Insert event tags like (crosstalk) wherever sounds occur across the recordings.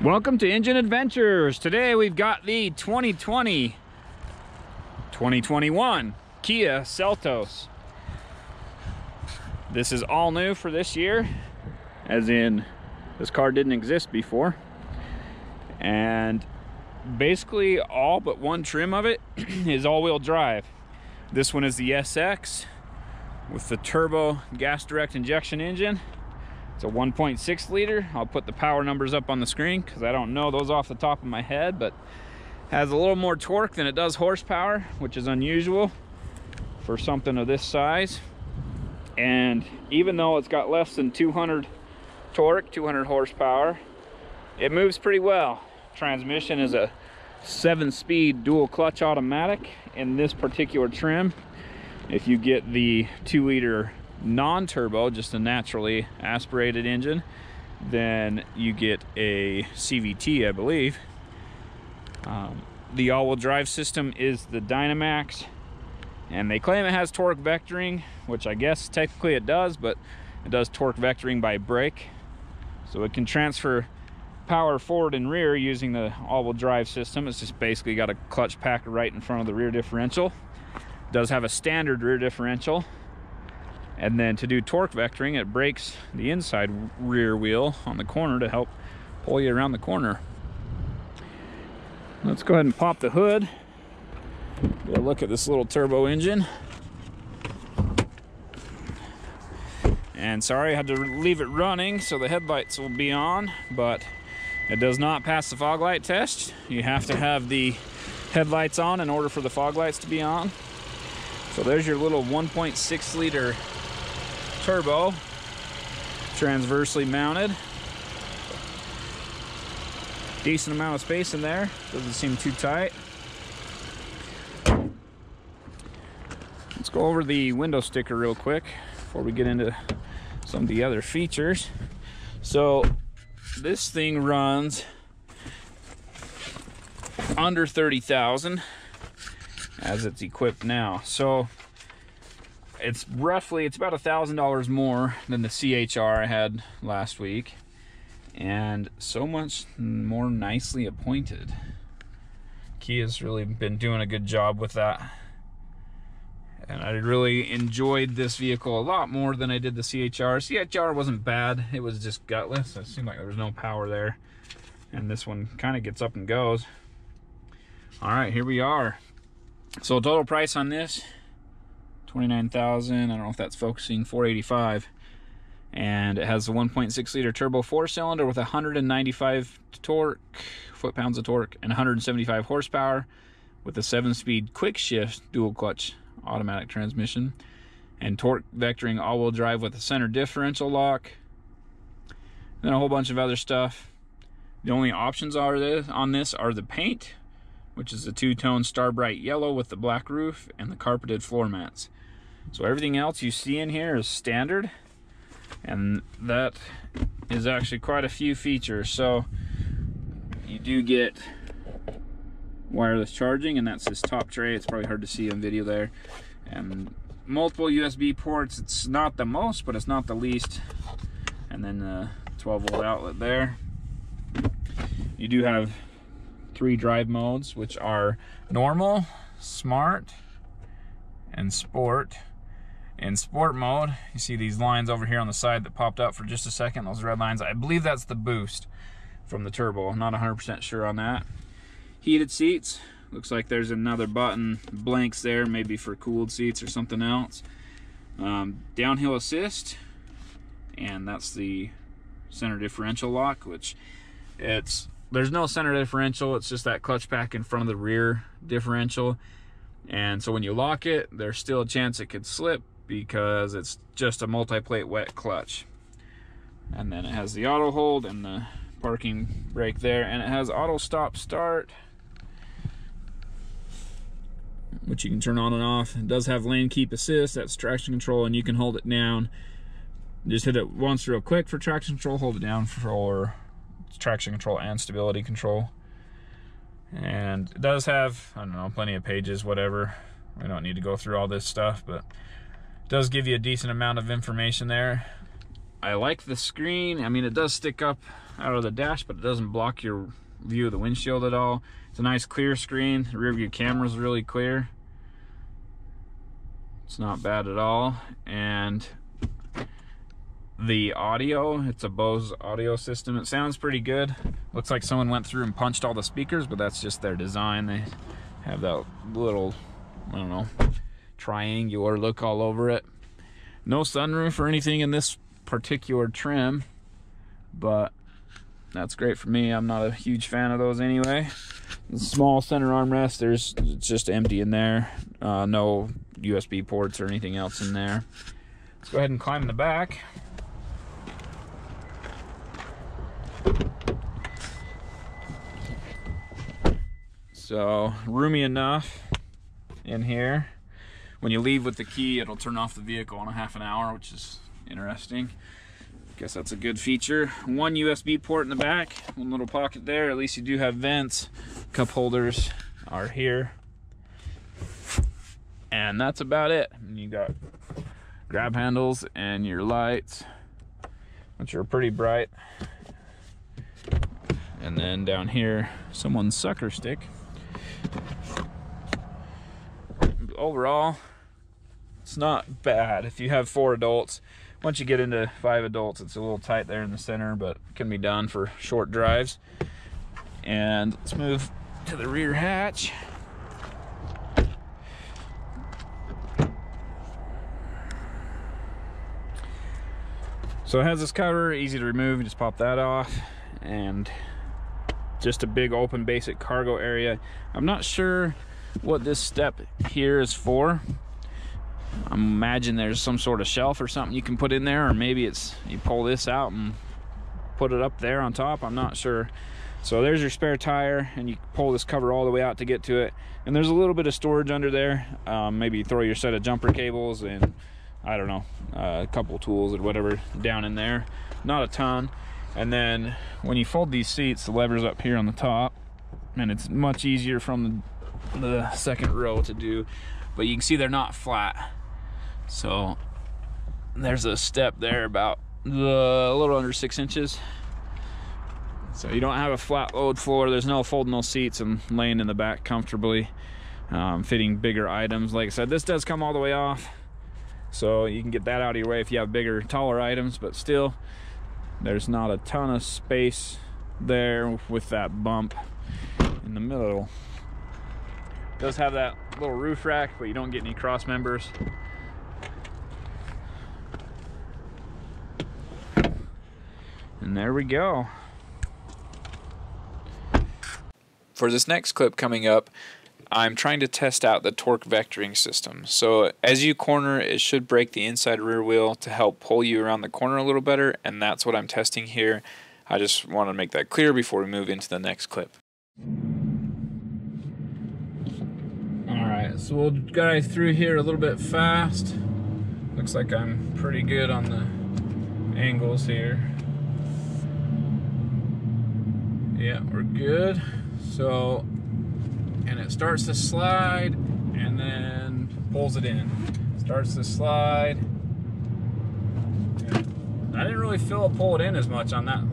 Welcome to Engine Adventures. Today we've got the 2020 2021 Kia Seltos. This is all new for this year, as in this car didn't exist before. And basically all but one trim of it (clears throat) is all-wheel drive. This one is the SX with the turbo gas direct injection engine it's a 1.6 liter. I'll put the power numbers up on the screen because I don't know those off the top of my head, but has a little more torque than it does horsepower, which is unusual for something of this size. And even though it's got less than 200 torque, 200 horsepower, it moves pretty well. Transmission is a seven speed dual clutch automatic in this particular trim. If you get the two liter non-turbo, just a naturally aspirated engine, then you get a CVT, I believe. Um, the all-wheel drive system is the Dynamax, and they claim it has torque vectoring, which I guess technically it does, but it does torque vectoring by brake. So it can transfer power forward and rear using the all-wheel drive system. It's just basically got a clutch pack right in front of the rear differential. It does have a standard rear differential, and then to do torque vectoring, it brakes the inside rear wheel on the corner to help pull you around the corner. Let's go ahead and pop the hood. Get a look at this little turbo engine. And sorry, I had to leave it running so the headlights will be on, but it does not pass the fog light test. You have to have the headlights on in order for the fog lights to be on. So there's your little 1.6 liter turbo, transversely mounted. Decent amount of space in there, doesn't seem too tight. Let's go over the window sticker real quick before we get into some of the other features. So this thing runs under 30,000 as it's equipped now. So it's roughly it's about a thousand dollars more than the CHR I had last week and so much more nicely appointed. Kia's really been doing a good job with that. And I really enjoyed this vehicle a lot more than I did the CHR CHR wasn't bad. It was just gutless. It seemed like there was no power there. And this one kind of gets up and goes. All right here we are. So total price on this 29,000. I don't know if that's focusing 485. And it has a 1.6 liter turbo four cylinder with 195 torque, foot pounds of torque, and 175 horsepower with a seven speed quick shift dual clutch automatic transmission and torque vectoring all wheel drive with a center differential lock. Then a whole bunch of other stuff. The only options are this, on this are the paint, which is a two-tone star bright yellow with the black roof and the carpeted floor mats. So everything else you see in here is standard and that is actually quite a few features. So you do get wireless charging and that's this top tray. It's probably hard to see on video there. And multiple USB ports. It's not the most, but it's not the least. And then the 12 volt outlet there. You do have three drive modes, which are normal, smart, and sport. In sport mode, you see these lines over here on the side that popped up for just a second, those red lines. I believe that's the boost from the turbo. I'm not 100% sure on that. Heated seats. Looks like there's another button blanks there, maybe for cooled seats or something else. Um, downhill assist, and that's the center differential lock, which it's there's no center differential. It's just that clutch pack in front of the rear differential. And so when you lock it, there's still a chance it could slip, because it's just a multi-plate wet clutch. And then it has the auto hold and the parking brake there, and it has auto stop start, which you can turn on and off. It does have lane keep assist, that's traction control, and you can hold it down. Just hit it once real quick for traction control, hold it down for traction control and stability control. And it does have, I don't know, plenty of pages, whatever. We don't need to go through all this stuff, but does give you a decent amount of information there. I like the screen. I mean, it does stick up out of the dash, but it doesn't block your view of the windshield at all. It's a nice clear screen. The rear view camera is really clear. It's not bad at all. And the audio, it's a Bose audio system. It sounds pretty good. Looks like someone went through and punched all the speakers, but that's just their design. They have that little, I don't know, triangular look all over it. No sunroof or anything in this particular trim, but that's great for me. I'm not a huge fan of those anyway. The small center armrest, there's just empty in there. Uh, no USB ports or anything else in there. Let's go ahead and climb in the back. So roomy enough in here. When you leave with the key, it'll turn off the vehicle in a half an hour, which is interesting. I guess that's a good feature. One USB port in the back, one little pocket there. At least you do have vents. Cup holders are here. And that's about it. You got grab handles and your lights, which are pretty bright. And then down here, someone's sucker stick. Overall, it's not bad if you have four adults. Once you get into five adults, it's a little tight there in the center, but can be done for short drives. And let's move to the rear hatch. So it has this cover, easy to remove, just pop that off. And just a big open basic cargo area. I'm not sure what this step here is for. I imagine there's some sort of shelf or something you can put in there, or maybe it's you pull this out and put it up there on top. I'm not sure. So there's your spare tire, and you pull this cover all the way out to get to it. And there's a little bit of storage under there. Um, maybe throw your set of jumper cables and I don't know, uh, a couple tools or whatever down in there. Not a ton. And then when you fold these seats, the lever's up here on the top, and it's much easier from the, the second row to do. But you can see they're not flat. So there's a step there about a little under six inches. So you don't have a flat load floor. There's no folding those seats and laying in the back comfortably, um, fitting bigger items. Like I said, this does come all the way off. So you can get that out of your way if you have bigger, taller items, but still, there's not a ton of space there with that bump in the middle. It does have that little roof rack, but you don't get any cross members. And there we go. For this next clip coming up, I'm trying to test out the torque vectoring system. So as you corner, it should brake the inside rear wheel to help pull you around the corner a little better, and that's what I'm testing here. I just want to make that clear before we move into the next clip. So we'll guide through here a little bit fast. Looks like I'm pretty good on the angles here. Yeah, we're good. So and it starts to slide and then pulls it in. Starts to slide. I didn't really feel it pull it in as much on that.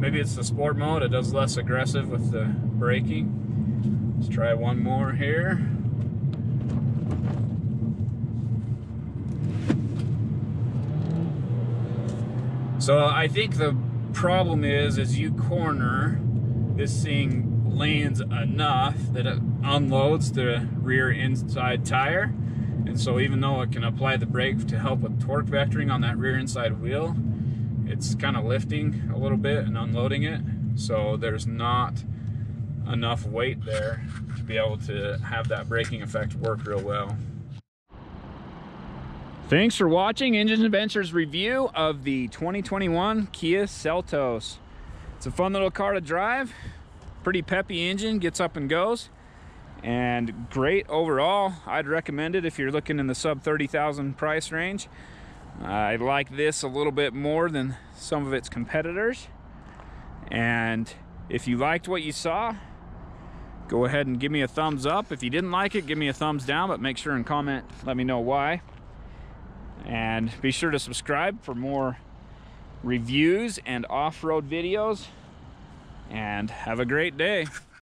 Maybe it's the sport mode, it does less aggressive with the braking. Let's try one more here. So I think the problem is as you corner, this thing lands enough that it unloads the rear inside tire. And so even though it can apply the brake to help with torque vectoring on that rear inside wheel, it's kind of lifting a little bit and unloading it. So there's not enough weight there to be able to have that braking effect work real well. Thanks for watching Engine Adventures review of the 2021 Kia Seltos. It's a fun little car to drive pretty peppy engine, gets up and goes. And great overall. I'd recommend it if you're looking in the sub 30,000 price range. I like this a little bit more than some of its competitors. And if you liked what you saw, go ahead and give me a thumbs up. If you didn't like it, give me a thumbs down, but make sure and comment, let me know why. And be sure to subscribe for more reviews and off-road videos. And have a great day.